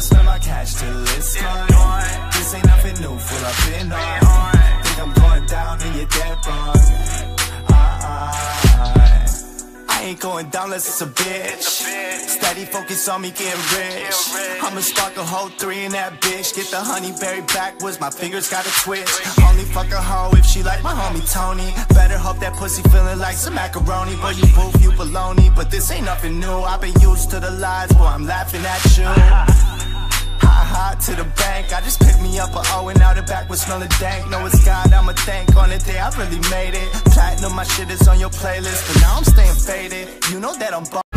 till it's gone. This ain't nothing new, full I've been on. Think I'm going down and you're dead wrong. I, I ain't going down unless it's a bitch. Steady focus on me getting rich. I'ma spark a whole three in that bitch. Get the honey berry backwards, my fingers got a twitch. Only fuck a hoe if she like my homie Tony. Better hope that pussy feeling like some macaroni. Boy, you boof, you baloney. But this ain't nothing new. I've been used to the lies, boy, I'm laughing at you. To the bank. I just picked me up a O and out the back with smelling dank. Know it's God, I'ma thank on the day I really made it. Platinum, my shit is on your playlist, but now I'm staying faded. You know that I'm.